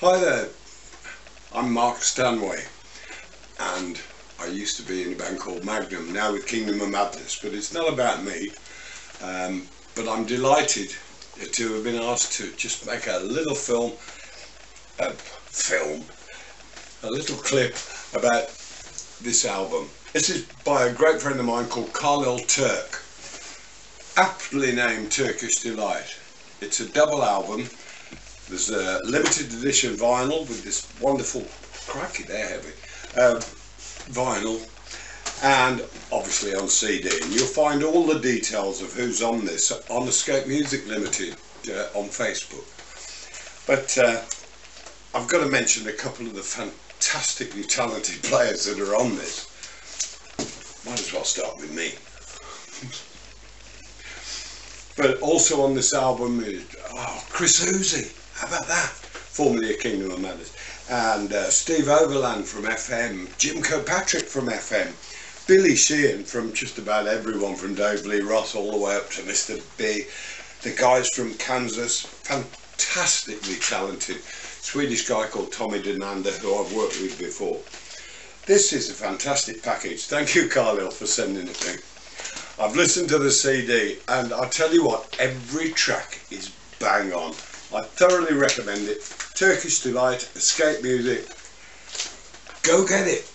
Hi there, I'm Mark Stanway and I used to be in a band called Magnum, now with Kingdom of Madness, but it's not about me. Um, but I'm delighted to have been asked to just make a little film, a film, a little clip about this album. This is by a great friend of mine called Khalil Turk, aptly named Turkish Delight. It's a double album there's a limited edition vinyl with this wonderful, cracky they're heavy, uh, vinyl and obviously on CD. And you'll find all the details of who's on this on Escape Music Limited uh, on Facebook. But uh, I've got to mention a couple of the fantastically talented players that are on this. Might as well start with me. but also on this album is oh, Chris Ousey. How about that? Formerly a Kingdom of Madness. And uh, Steve Overland from FM, Jim Kirkpatrick from FM, Billy Sheehan from just about everyone from Dave Lee Roth all the way up to Mr. B, the guys from Kansas, fantastically talented Swedish guy called Tommy Denander who I've worked with before. This is a fantastic package. Thank you Carlisle for sending it me. I've listened to the CD and I tell you what, every track is bang on. I thoroughly recommend it. Turkish Delight, Escape Music. Go get it.